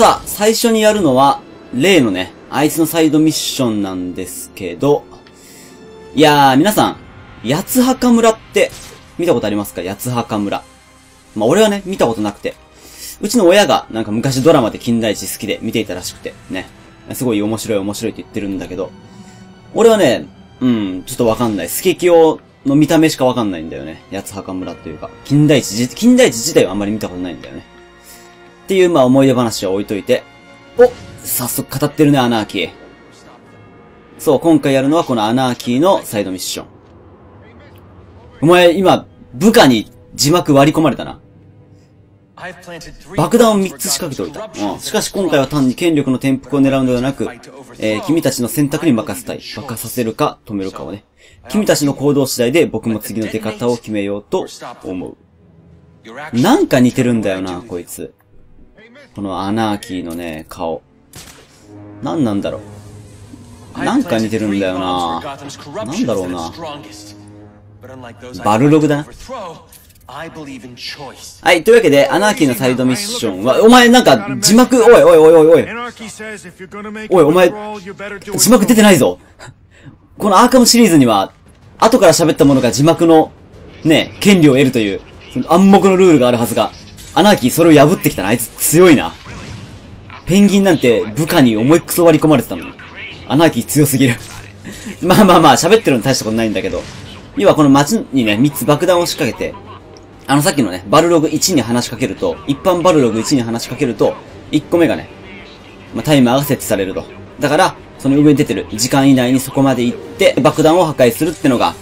さあ、最初にやるのは、例のね、あいつのサイドミッションなんですけど、いやー、皆さん、八つ墓村って見たことありますか？八つ墓村。まあ、俺はね、見たことなくて。うちの親がなんか昔ドラマで金田一好きで見ていたらしくて、ね。すごい面白い面白いって言ってるんだけど、俺はね、うん、ちょっとわかんない。スケキヨの見た目しかわかんないんだよね。八つ墓村というか。金田一、金田一自体はあんまり見たことないんだよね。っていう、まあ思い出話は置いといて。お早速語ってるね、アナーキー。そう、今回やるのはこのアナーキーのサイドミッション。お前、今、部下に字幕割り込まれたな。爆弾を3つ仕掛けておいた。うん。しかし今回は単に権力の転覆を狙うのではなく、えー、君たちの選択に任せたい。爆破させるか、止めるかをね。君たちの行動次第で僕も次の出方を決めようと思う。なんか似てるんだよな、こいつ。このアナーキーのね、顔。何なんだろう。なんか似てるんだよな。なんだろうな。バルログだな。はい、というわけで、アナーキーのサイドミッションは、お前なんか、字幕、おいおいおいおいおい。おい、お前、字幕出てないぞ。このアーカムシリーズには、後から喋ったものが字幕の、ね、権利を得るという、暗黙のルールがあるはずが、アナーキーそれを破ってきたな。あいつ強いな。ペンギンなんて部下に思いっくそ割り込まれてたのに。アナーキー強すぎる まあまあまあ、喋ってるの大したことないんだけど。要はこの街にね、3つ爆弾を仕掛けて、あのさっきのね、バルログ1に話しかけると、一般バルログ1に話しかけると、1個目がね、まあ、タイマーが設置されると。だから、その上に出てる時間以内にそこまで行って、爆弾を破壊するってのが、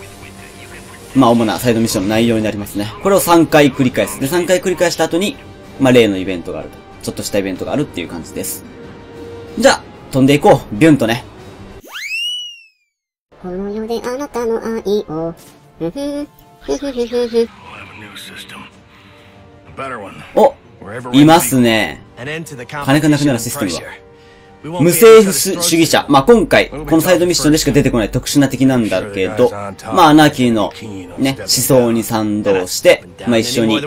まあ主なサイドミッションの内容になりますね。これを3回繰り返す。で、3回繰り返した後に、まあ例のイベントがあると。ちょっとしたイベントがあるっていう感じです。じゃあ、飛んでいこう。ビュンとね。この世であなたの愛を。おいますね。金がなくなるシステムは。無政府主義者。まあ、今回、このサイドミッションでしか出てこない特殊な敵なんだけど、まあ、アナーキーのね、思想に賛同して、まあ、一緒に、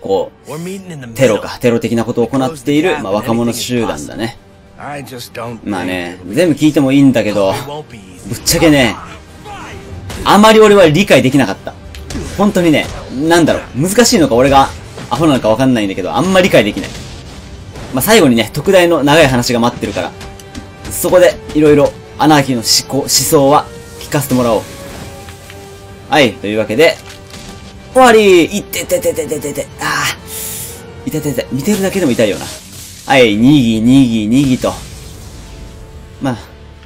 こう、テロか、テロ的なことを行っている、まあ、若者集団だね。まあね、全部聞いてもいいんだけど、ぶっちゃけね、あまり俺は理解できなかった。本当にね、なんだろう、難しいのか俺がアホなのかわかんないんだけど、あんまり理解できない。まあ、最後にね、特大の長い話が待ってるから、そこで、いろいろ、アナーキーの思考、思想は、聞かせてもらおう。はい、というわけで、終わりいっててててててて、ああ、いててて、見てるだけでも痛いよな。はい、にぎにぎにぎと。まあ、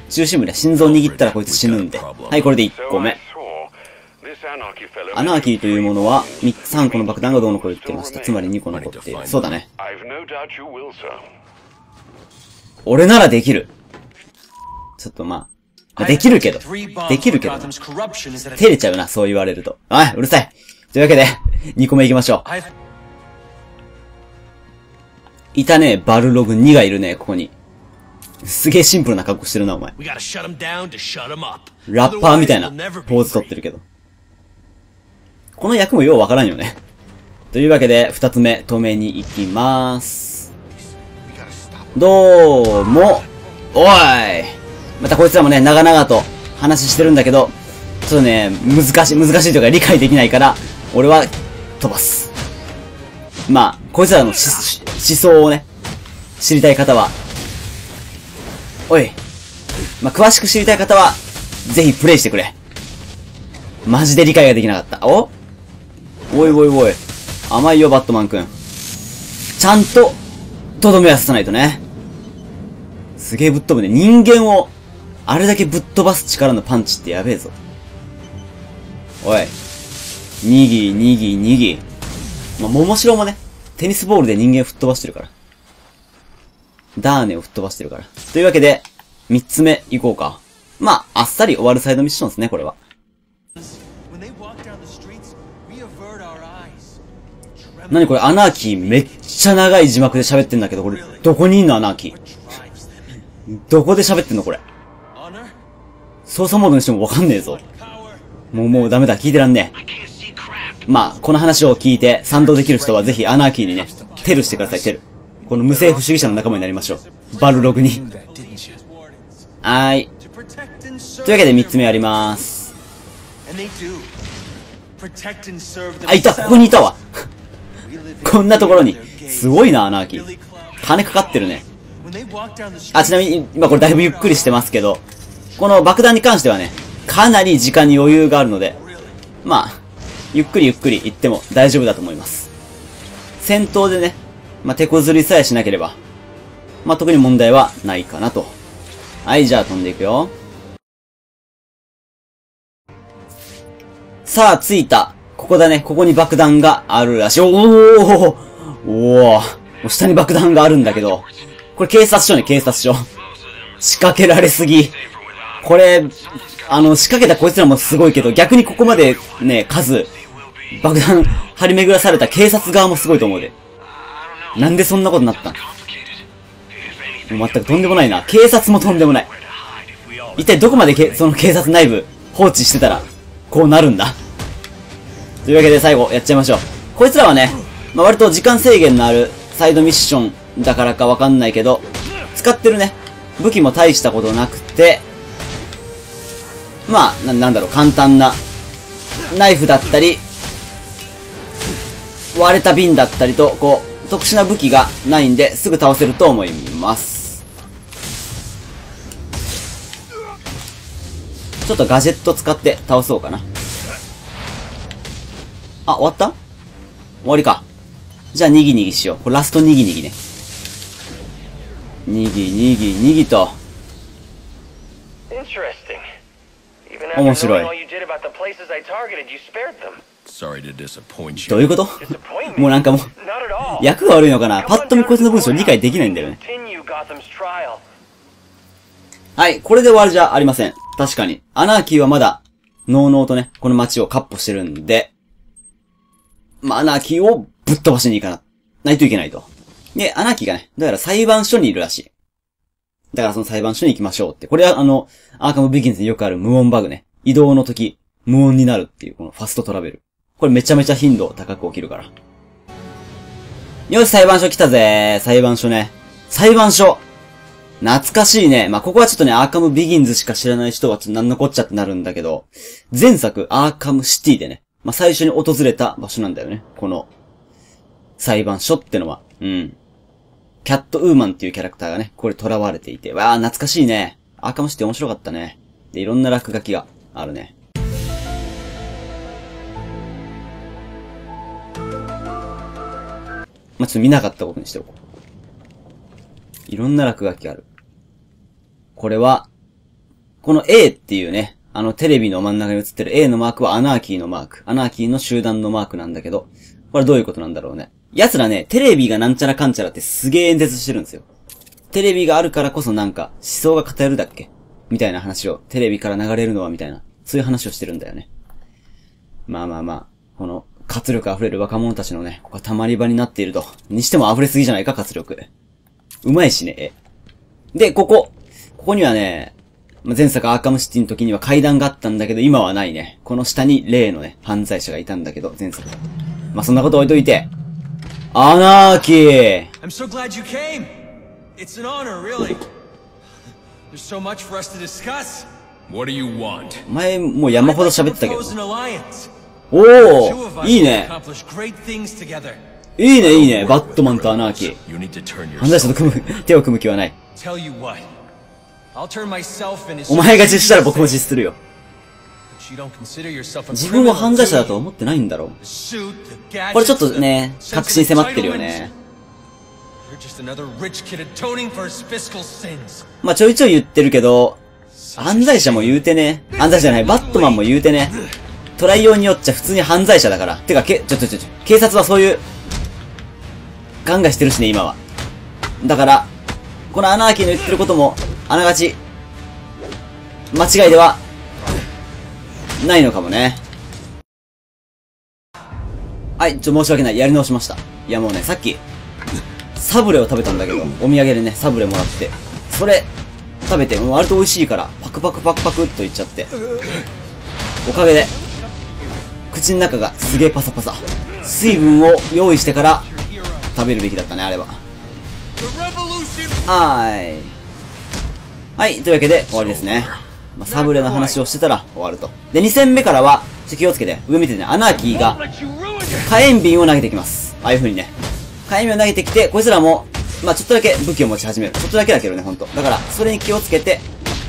中心部で心臓握ったらこいつ死ぬんで。はい、これで1個目。アナーキーというものは、3個の爆弾がどうのこう言ってました。つまり2個残っている。そうだね。俺ならできる。ちょっとまあ、できるけど。できるけど。照れちゃうな、そう言われると。おい、うるさい。というわけで、2個目行きましょう。いたね、バルログ2がいるね、ここに。すげえシンプルな格好してるな、お前。ラッパーみたいなポーズ取ってるけど。この役もようわからんよね。というわけで、二つ目、止めに行きまーす。どうも、おいまたこいつらもね、長々と話してるんだけど、ちょっとね、難しい、難しいというか理解できないから、俺は飛ばす。まあ、こいつらの思想をね、知りたい方は、おい、まあ、詳しく知りたい方は、ぜひプレイしてくれ。マジで理解ができなかった。おおいおいおい。甘いよ、バットマンくん。ちゃんと、とどめはさないとね。すげえぶっ飛ぶね。人間を、あれだけぶっ飛ばす力のパンチってやべえぞ。おい。にぎ、にぎ、にぎ。まあ、桃城もね、テニスボールで人間吹っ飛ばしてるから。ダーネを吹っ飛ばしてるから。というわけで、三つ目行こうか。まあ、あっさり終わるサイドミッションですね、これは。何これ、アナーキーめっちゃ長い字幕で喋ってんだけど、これ、どこにいんのアナーキー？どこで喋ってんのこれ？操作モードにしてもわかんねえぞ。もうもうダメだ、聞いてらんねえ。まあ、この話を聞いて賛同できる人はぜひアナーキーにね、テルしてください、テル。この無政府主義者の仲間になりましょう。バルログに。はーい。というわけで3つ目やりまーす。あ、いたここにいたわこんなところに。すごいな、アナーキー。金かかってるね。あ、ちなみに、今これだいぶゆっくりしてますけど、この爆弾に関してはね、かなり時間に余裕があるので、まあ、ゆっくりゆっくり行っても大丈夫だと思います。戦闘でね、まあ、手こずりさえしなければ、まあ、特に問題はないかなと。はい、じゃあ飛んでいくよ。さあ、着いた。ここだね。ここに爆弾があるらしい。おーおー下に爆弾があるんだけど。これ警察署ね、警察署。仕掛けられすぎ。これ、あの、仕掛けたこいつらもすごいけど、逆にここまでね、数、爆弾張り巡らされた警察側もすごいと思うで。なんでそんなことになったのもう全くとんでもないな。警察もとんでもない。一体どこまでけその警察内部放置してたら、こうなるんだ？というわけで最後やっちゃいましょう。こいつらはね、まあ、割と時間制限のあるサイドミッションだからかわかんないけど、使ってるね、武器も大したことなくて、まあ、な、なんだろう、簡単な、ナイフだったり、割れた瓶だったりと、こう、特殊な武器がないんで、すぐ倒せると思います。ちょっとガジェット使って倒そうかな。あ、終わった？終わりか。じゃあ、にぎにぎしよう。これラストにぎにぎね。にぎにぎにぎと。面白い。どういうこともうなんかもう、役が悪いのかな？パッと見こいつの文章理解できないんだよね。はい、これで終わりじゃありません。確かに。アナーキーはまだ、ノーノーとね、この街をカッポしてるんで、まあ、アナーキーをぶっ飛ばしに行かな、いといけないと。で、アナーキーがね、だから裁判所にいるらしい。だからその裁判所に行きましょうって。これはあの、アーカムビギンズによくある無音バグね。移動の時、無音になるっていう、このファストトラベル。これめちゃめちゃ頻度高く起きるから。よし、裁判所来たぜ裁判所ね。裁判所懐かしいね。まあ、ここはちょっとね、アーカムビギンズしか知らない人はちょっと何のこっちゃってなるんだけど、前作、アーカムシティでね、まあ、最初に訪れた場所なんだよね。この、裁判所ってのは。うん。キャットウーマンっていうキャラクターがね、これ囚われていて。わあ、懐かしいね。アーカムシティ面白かったね。で、いろんな落書きがあるね。まあ、ちょっと見なかったことにしておこう。いろんな落書きがある。これは、この A っていうね、あのテレビの真ん中に映ってる A のマークはアナーキーのマーク。アナーキーの集団のマークなんだけど、これどういうことなんだろうね。奴らね、テレビがなんちゃらかんちゃらってすげえ演説してるんですよ。テレビがあるからこそなんか、思想が偏るだっけ？みたいな話を、テレビから流れるのはみたいな、そういう話をしてるんだよね。まあまあまあ、この、活力溢れる若者たちのね、ここは溜まり場になっていると。にしても溢れすぎじゃないか、活力。うまいしね、で、ここ。ここにはね、前作アーカムシティの時には階段があったんだけど、今はないね。この下に例のね、犯罪者がいたんだけど、前作。まあ、そんなこと置いといて。アナーキー I'm so glad you came! It's an honor, really. There's so much for us to discuss. What do you want? 前、もう山ほど喋ってたけど。おおいいねいいね、いいね、バットマンとアナーキー。犯罪者と組む、手を組む気はない。お前が実施したら僕も実施するよ。自分は犯罪者だと思ってないんだろう。これちょっとね、確信迫ってるよね。まあちょいちょい言ってるけど、犯罪者も言うてね。犯罪者じゃない、バットマンも言うてね。トライ用によっちゃ普通に犯罪者だから。てか、け、ちょちょちょちょ、警察はそういう、考えしてるしね、今は。だから、このアナーキーの言ってることも、あながち、間違いでは、ないのかもね。はい、ちょ、申し訳ない。やり直しました。いやもうね、さっき、サブレを食べたんだけど、お土産でね、サブレもらって、それ、食べて、もう割と美味しいから、パクパクパクパクっといっちゃって、おかげで、口の中がすげえパサパサ。水分を用意してから、食べるべきだったね、あれは。はーい。はい、というわけで終わりですね。まあ、サブレの話をしてたら終わると。で、2戦目からは、ちょ気をつけて、上見てね、アナーキーが、火炎瓶を投げてきます。ああいう風にね。火炎瓶を投げてきて、こいつらも、まあちょっとだけ武器を持ち始める。ちょっとだけだけどね、ほんと。だから、それに気をつけて、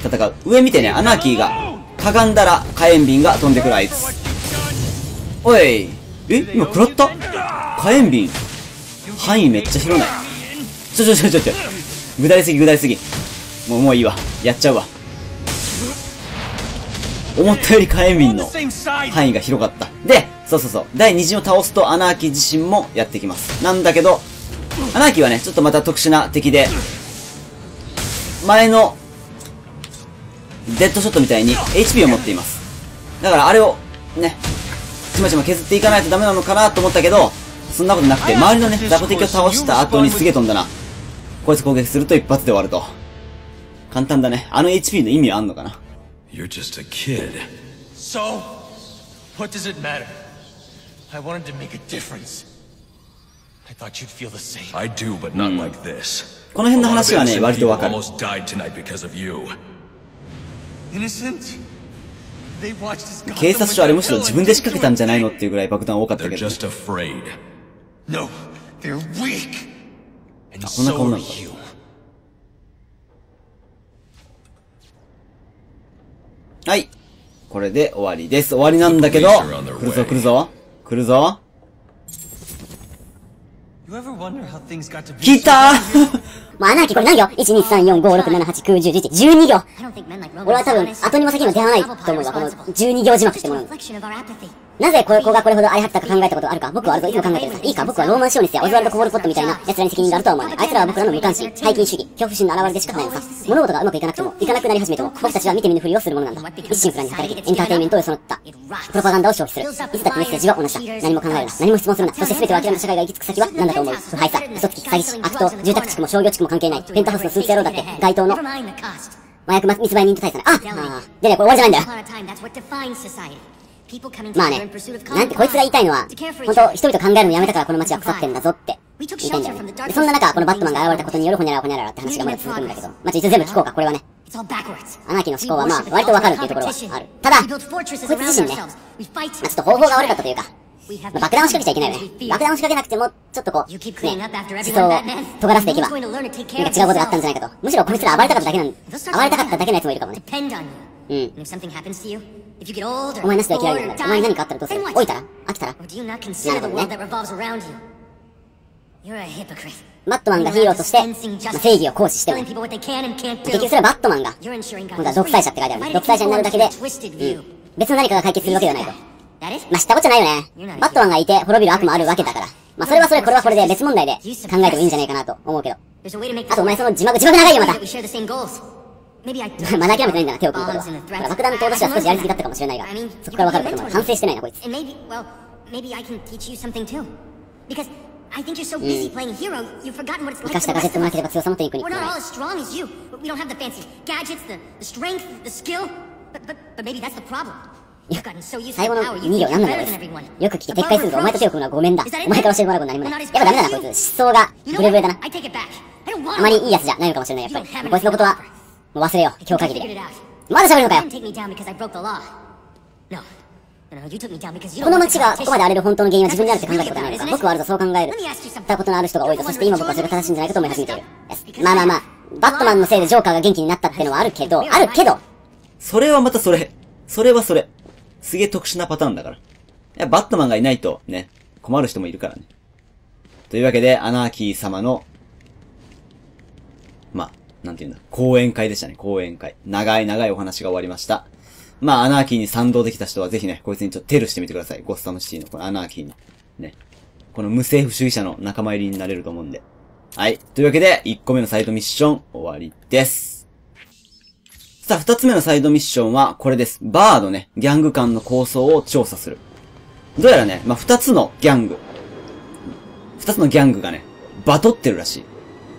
戦う。上見てね、アナーキーが、かがんだら火炎瓶が飛んでくるあいつ。おい。え今食らった？火炎瓶。範囲めっちゃ広ない。ちょちょちょちょちょ。ぐだりすぎぐだりすぎ。もうもういいわ。やっちゃうわ。思ったより火炎瓶の範囲が広かった。で、そうそうそう。第2次を倒すとアナーキー自身もやってきます。なんだけど、アナーキーはね、ちょっとまた特殊な敵で、前の、デッドショットみたいに HP を持っています。だからあれを、ね、ちまちま削っていかないとダメなのかなと思ったけど、そんなことなくて、周りのね、雑魚敵を倒した後にすげえ飛んだな。こいつ攻撃すると一発で終わると。簡単だね。あの HP の意味はあんのかな You're just a kid. So, what does it matter? I wanted to make a difference. I thought you'd feel the same. I do, but not like this. この辺の話はね、割とわかる。almost died tonight because of you. Innocent? They watched us 警察署あれむしろ自分で仕掛けたんじゃないのっていうぐらい爆弾多かったけど。afraid. No, they're weak. And こんな顔な are のか you. はい。これで終わりです。終わりなんだけど、来るぞ来るぞ。来るぞ。来たーもうアナーキーこれ何行 ?1、2、3、4、5、6、7、8、9、10、11、12行俺は多分、後にも先にも出会わないと思うわ、この12行字幕ってものに。なぜこれ子がこれほど愛ったか考えたことあるか僕はあるぞ、いつも考えてるさ。いいか、僕はローマンシオニスやオズワルド・コボルポットみたいな奴らに責任があるとは思わない。あいつらは僕らの無関心、背筋主義、恐怖心の表れでしかないのさ。物事がうまくいかなくても、いかなくなり始めても、僕たちは見て見ぬふりをするものなんだ。一心不乱に働き、エンターテインメントを装った。プロパガンダを消費する。いつだってメッセージは同じだ。何も考えるな。何も質問するな。そして全てを諦めた社会が行き着く先は何だと思う？腐敗さ、嘘つき、詐欺師、悪党、住宅地区も商業地区も関係ない。ペンタハウスのスーツ野郎だって、街頭の麻薬密売人と対さああでね、これ終わりじゃないんだよ。まあね、なんてこいつが言いたいのは、本当人々考えるのやめたからこの街は腐ってんだぞって言いたいんだよね。でそんな中、このバットマンが現れたことによるホニャララホニャララって話がまだ続くんだけど、まあ、ちょ、一応全部聞こうか、これはね。アナーキーの思考はまあ、割とわかるっていうところはある。ただ、こいつ自身ね、まあ、ちょっと方法が悪かったというか、まあ、爆弾を仕掛けちゃいけないよね。爆弾を仕掛けなくても、ちょっとこう、ね、思想を尖らせていけば、なんか違うことがあったんじゃないかと。むしろこいつら暴れたかっただけなん、暴れたかっただけのやつもいるかもね。うん。お前なしでは嫌いなんだ。お前に何かあったらどうする置いたら飽きたらバットマンがヒーローとして、まあ、正義を行使しても、結局それはバットマンが、今度は独裁者って書いてあるね。独裁者になるだけで、うん。別の何かが解決するわけではないと。まあ、知ったことないよね。バットマンがいて滅びる悪もあるわけだから。まあ、それはそれ、これはこれで別問題で考えてもいいんじゃないかなと思うけど。あとお前その字幕、字幕長いよまた。まだ諦じゃないんだな、手を組むことは。だから爆弾の投資は少しやりすぎだったかもしれないが、そこから分かる。けども、反省してないな、こいつ。生かしたガジェットもなければ強さもていくに。最後の2行何なんだろうよく聞き撤回するぞお前と手を組むのはごめんだ。お前から教えてもらうこと何もなやっぱダメだなこいつ。思想がブレブレだな。あまりいいやつじゃないのかもしれないやっぱり。こいつのことはもう忘れよう。今日限りで。まだ喋るのかよこの街がここまで荒れる本当の原因は自分であるって考えたことないのか僕はあるぞ、そう考える。たことのある人が多いぞ。そして今僕はそれが正しいんじゃないかと思い始めている。まあまあまあ、バットマンのせいでジョーカーが元気になったってのはあるけど、あるけど、それはまたそれ。それはそれ。すげえ特殊なパターンだから。いや、バットマンがいないと、ね、困る人もいるからね。というわけで、アナーキー様の、まあ、なんていうんだ、講演会でしたね、講演会。長い長いお話が終わりました。まあ、アナーキーに賛同できた人はぜひね、こいつにちょっとテルしてみてください。ゴッサムシティのこのアナーキーに。ね。この無政府主義者の仲間入りになれると思うんで。はい。というわけで、1個目のサイドミッション、終わりです。さあ、二つ目のサイドミッションは、これです。バードね、ギャング間の構想を調査する。どうやらね、まあ、二つのギャング。二つのギャングがね、バトってるらしい。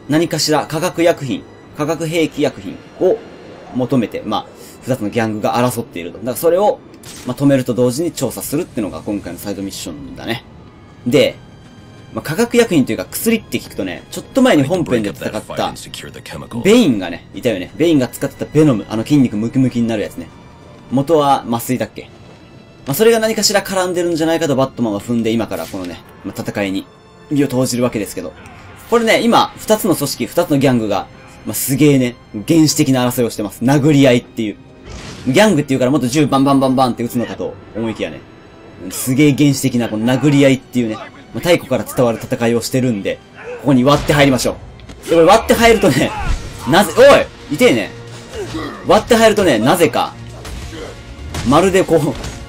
何かしら化学薬品、化学兵器薬品を求めて、まあ、二つのギャングが争っていると。だからそれを、まあ、止めると同時に調査するってのが今回のサイドミッションだね。で、まあ、化学薬品というか薬って聞くとね、ちょっと前に本編で戦った.ベインがね、いたよね。ベインが使ってたベノム、あの筋肉ムキムキになるやつね。元は麻酔だっけまあ、それが何かしら絡んでるんじゃないかとバットマンは踏んで今からこのね、まあ、戦いに身を投じるわけですけど。これね、今、二つの組織、二つのギャングが、まあ、すげえね、原始的な争いをしてます。殴り合いっていう。ギャングっていうからもっと銃バンバンバンバンって撃つのかと思いきやね、すげえ原始的なこの殴り合いっていうね、まあ、太古から伝わる戦いをしてるんで、ここに割って入りましょう。で、これ割って入るとね、なぜ、おい痛えね。割って入るとね、なぜか、まるでこう、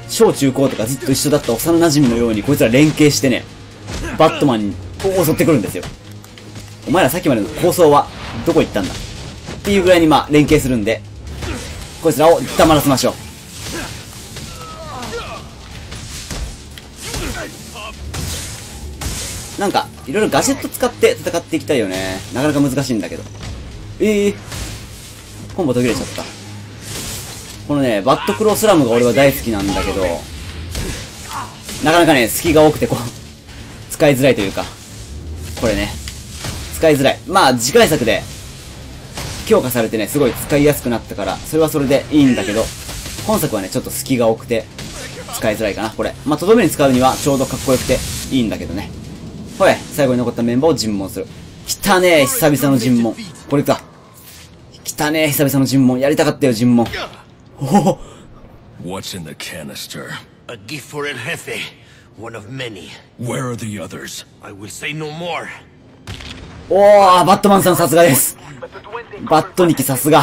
小中高とかずっと一緒だった幼馴染のようにこいつら連携してね、バットマンに襲ってくるんですよ。お前らさっきまでの構想は、どこ行ったんだ？っていうぐらいにまあ連携するんで、こいつらを黙らせましょう。なんか、いろいろガジェット使って戦っていきたいよね。なかなか難しいんだけど。ええー。コンボ途切れちゃった。このね、バットクロースラムが俺は大好きなんだけど、なかなかね、隙が多くてこう、使いづらいというか、これね、使いづらい。まあ、次回作で、強化されてね、すごい使いやすくなったから、それはそれでいいんだけど、本作はね、ちょっと隙が多くて、使いづらいかな、これ。まあ、とどめに使うにはちょうどかっこよくていいんだけどね。ほい、最後に残ったメンバーを尋問する。来たねえ、久々の尋問。これか。来たねえ、久々の尋問。やりたかったよ、尋問。おお What's in the canister? A gift for El Jefe. One of many. Where are the others? I will say no more. おー、バットマンさんさすがです。バットニキさすが。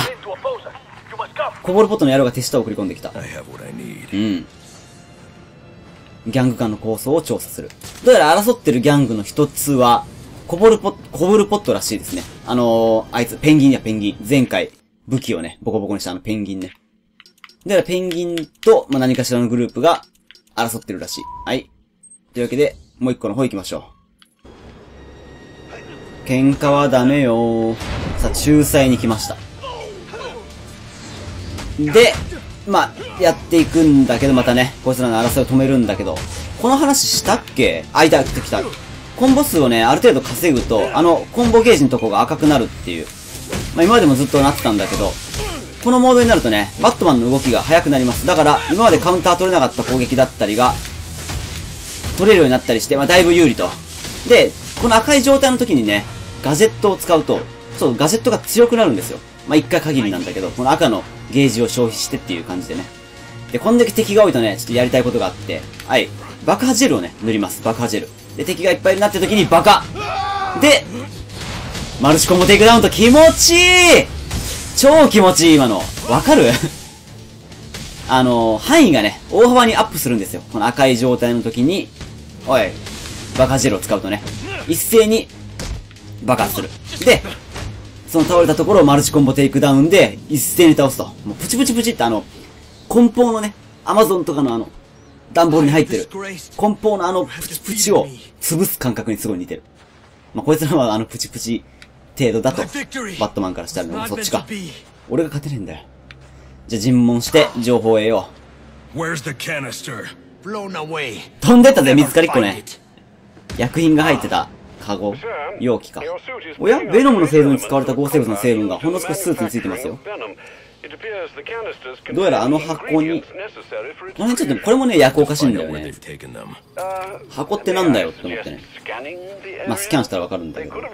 コボルポットの野郎が手下を送り込んできた。うん。ギャング間の構想を調査する。どうやら争ってるギャングの一つは、コボルポ、コブルポットらしいですね。あのー、あいつ、ペンギンやペンギン。前回、武器をね、ボコボコにしたあのペンギンね。だからペンギンと、まあ、何かしらのグループが争ってるらしい。はい。というわけで、もう一個の方行きましょう。喧嘩はダメよさあ、仲裁に来ました。で、まあ、やっていくんだけど、またね、こいつらの争いを止めるんだけど、この話したっけ？あ、いた、来た来た。コンボ数をね、ある程度稼ぐと、あの、コンボゲージのとこが赤くなるっていう。まあ、今までもずっとなってたんだけど、このモードになるとね、バットマンの動きが速くなります。だから、今までカウンター取れなかった攻撃だったりが、取れるようになったりして、まあ、だいぶ有利と。で、この赤い状態の時にね、ガジェットを使うと、そう、ガジェットが強くなるんですよ。まあ、一回限りなんだけど、この赤のゲージを消費してっていう感じでね。で、こんだけ敵が多いとね、ちょっとやりたいことがあって、はい、爆破ジェルをね、塗ります。爆破ジェル。で、敵がいっぱいになってる時に爆破で、マルチコンボテイクダウンと気持ちいい超気持ちいい今の。わかる？あの、範囲がね、大幅にアップするんですよ。この赤い状態の時に、おい、爆破ジェルを使うとね、一斉に爆発する。で、その倒れたところをマルチコンボテイクダウンで一斉に倒すと。もうプチプチプチってあの、梱包のね、アマゾンとかのあの、段ボールに入ってる、梱包のあのプチプチを潰す感覚にすごい似てる。まあ、こいつらはあのプチプチ程度だと、バットマンからしたらね、そっちか。俺が勝てねえんだよ。じゃあ尋問して情報を得よ.う。飛んでったぜ、見つかりっこね。薬品が入ってた、カゴ、容器か。おや？ベノムの成分に使われた合成物の成分がほんの少しスーツについてますよ。どうやらあの箱に、この辺ちょっと、これもね、薬おかしいんだよね.箱ってなんだよって思ってね。まあ、スキャンしたらわかるんだけど。だか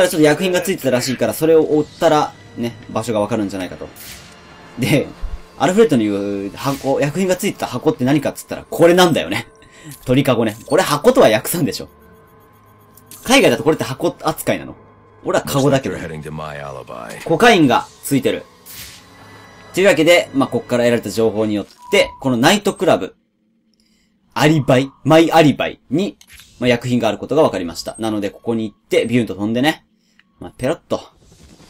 らちょっと薬品がついてたらしいから、それを追ったら、ね、場所がわかるんじゃないかと。で、アルフレッドに言う箱、薬品がついてた箱って何かっつったら、これなんだよね。鳥かごね。これ箱とは訳さんでしょ。海外だとこれって箱扱いなの？俺はカゴだけど alibi. コカインがついてる。というわけで、まあ、こっから得られた情報によって、このナイトクラブ、アリバイ、マイアリバイに、まあ、薬品があることが分かりました。なので、ここに行って、ビューンと飛んでね、まあ、ペロッと、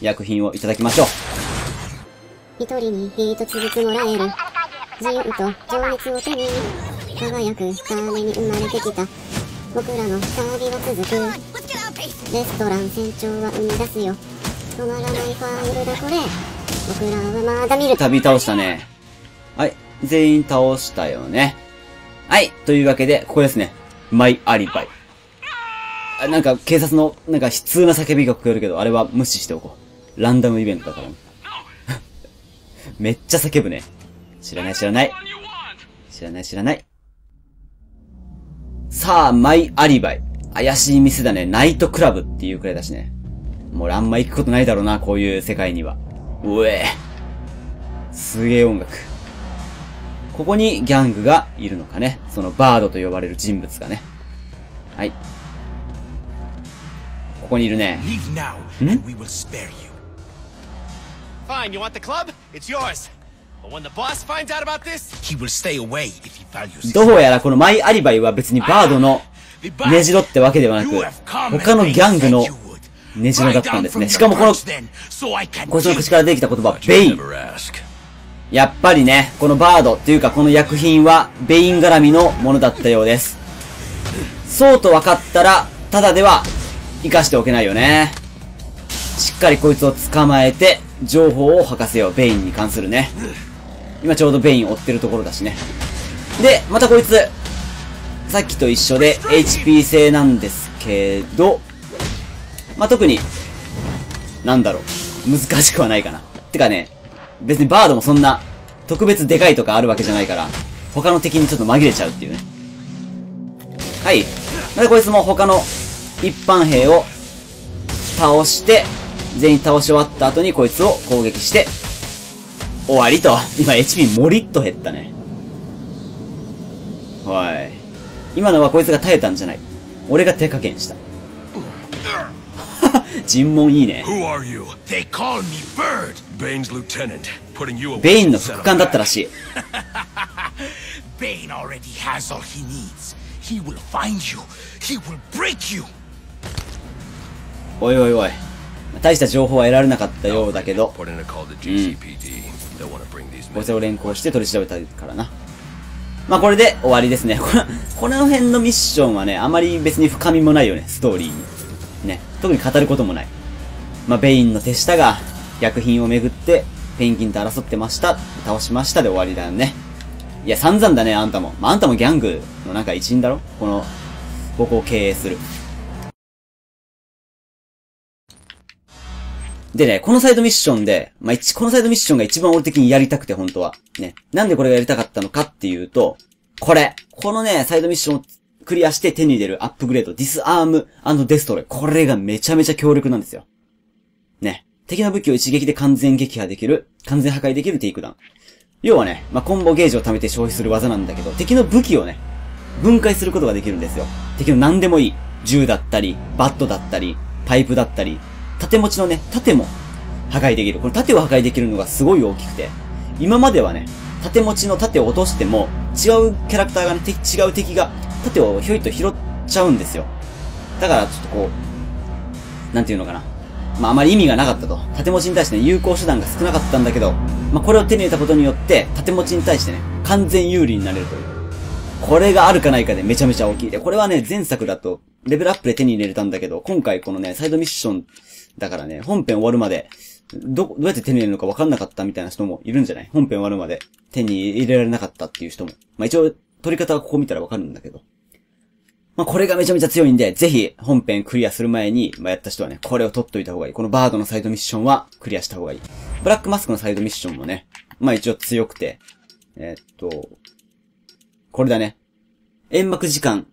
薬品をいただきましょう。一人に一つずつもらえる自由と情熱を手に輝くために生まれてきた僕らの旅は続く!レストラン船長は生み出すよ止まらないファイルだこれ僕らはまだ見る旅倒したね。はい。全員倒したよね。はい。というわけで、ここですね。マイアリバイ。あなんか警察のなんか悲痛な叫びが聞こえるけど、あれは無視しておこう。ランダムイベントだからね。めっちゃ叫ぶね。知らない知らない。知らない知らない。さあ、マイアリバイ。怪しい店だね。ナイトクラブっていうくらいだしね。もう俺あんま行くことないだろうな、こういう世界には。うえ。すげえ音楽。ここにギャングがいるのかね。そのバードと呼ばれる人物がね。はい。ここにいるね。Hmm? you. Fine, you want the club? It's yours. どうやらこのマイアリバイは別にバードの根城ってわけではなく、他のギャングの根城だったんですね。しかもこの、こいつの口から出てきた言葉、ベイン。やっぱりね、このバードっていうかこの薬品はベイン絡みのものだったようです。そうと分かったら、ただでは生かしておけないよね。しっかりこいつを捕まえて、情報を吐かせよう。ベインに関するね。今ちょうどベイン追ってるところだしね。で、またこいつ、さっきと一緒で HP 制なんですけど、まあ、特に、なんだろう、難しくはないかな。てかね、別にバードもそんな、特別でかいとかあるわけじゃないから、他の敵にちょっと紛れちゃうっていうね。はい。またこいつも他の一般兵を倒して、全員倒し終わった後にこいつを攻撃して、終わりと。今 HP もりっと減ったね。おい。今のはこいつが耐えたんじゃない。俺が手加減した。尋問いいね。ベインの副官だったらしい。おいおいおい。大した情報は得られなかったようだけど、bring these こいを連行して取り調べたからな。まあこれで終わりですね。この辺のミッションはね、あまり別に深みもないよね、ストーリーに。ね。特に語ることもない。まあベインの手下が薬品をめぐってペンギンと争ってました。倒しましたで終わりだよね。いや、散々だね、あんたも。まああんたもギャングのなんか一員だろ？この、ここを経営する。でね、このサイドミッションで、まあ、一、このサイドミッションが一番俺的にやりたくて、本当は。ね。なんでこれがやりたかったのかっていうと、これ。このね、サイドミッションをクリアして手に入れるアップグレード、 Disarm Destroy。これがめちゃめちゃ強力なんですよ。ね。敵の武器を一撃で完全撃破できる、完全破壊できるテイクダウン。要はね、まあ、コンボゲージを貯めて消費する技なんだけど、敵の武器をね、分解することができるんですよ。敵の何でもいい。銃だったり、バットだったり、パイプだったり、盾持ちのね、盾も破壊できる。この盾を破壊できるのがすごい大きくて、今まではね、盾持ちの盾を落としても、違うキャラクターがね、違う敵が盾をひょいと拾っちゃうんですよ。だからちょっとこう、なんていうのかな。まああまり意味がなかったと。盾持ちに対してね、有効手段が少なかったんだけど、まあこれを手に入れたことによって、盾持ちに対してね、完全有利になれるという。これがあるかないかでめちゃめちゃ大きい。で、これはね、前作だと、レベルアップで手に入れたんだけど、今回このね、サイドミッション、だからね、本編終わるまで、ど、どうやって手に入れるのか分かんなかったみたいな人もいるんじゃない？本編終わるまで手に入れられなかったっていう人も。まあ一応、取り方はここ見たら分かるんだけど。まあこれがめちゃめちゃ強いんで、ぜひ本編クリアする前に、まあやった人はね、これを取っといた方がいい。このバードのサイドミッションはクリアした方がいい。ブラックマスクのサイドミッションもね、まあ一応強くて、えーっと、これだね。煙幕時間、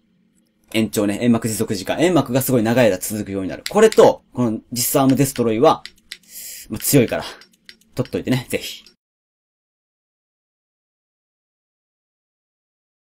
延長ね、煙幕持続時間、煙幕がすごい長い間続くようになる。これと、この実際アームデストロイは、ま強いから、取っといてね、ぜひ。